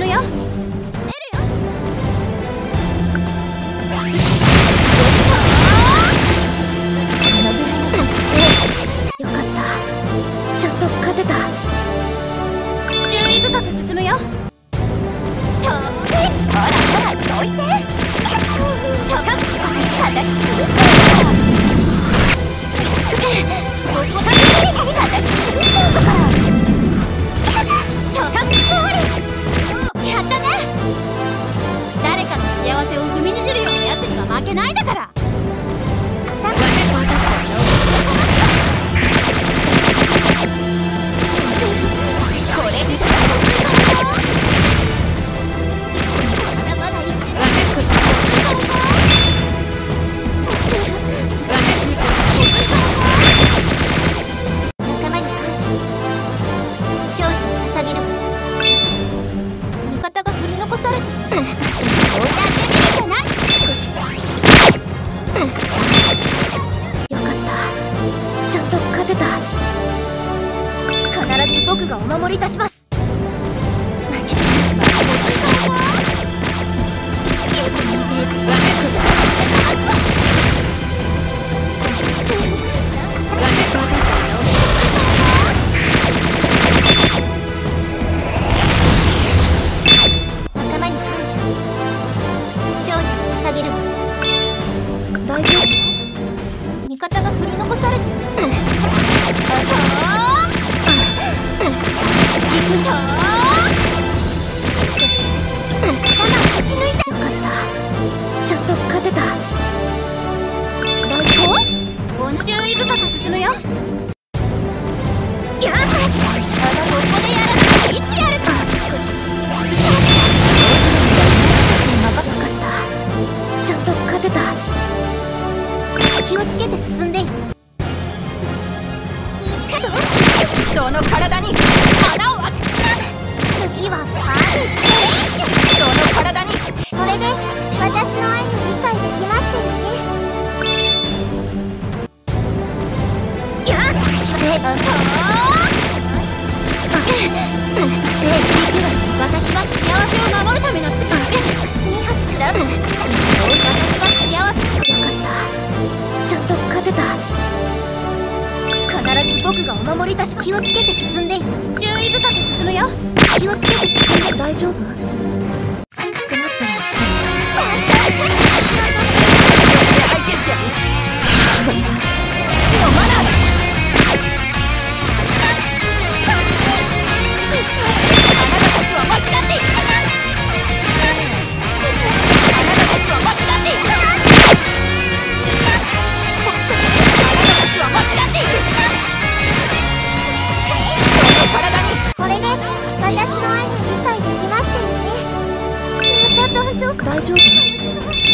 暖阳りいたします。大丈夫。味方が取り残されて。その体に穴を開け次はパーその体にこれで私の愛を理解できましたよねやっしゃあ私は幸せを守るため。僕がお守りだし気をつけて進んで注意深く進むよ。気をつけて進んで大丈夫？大丈夫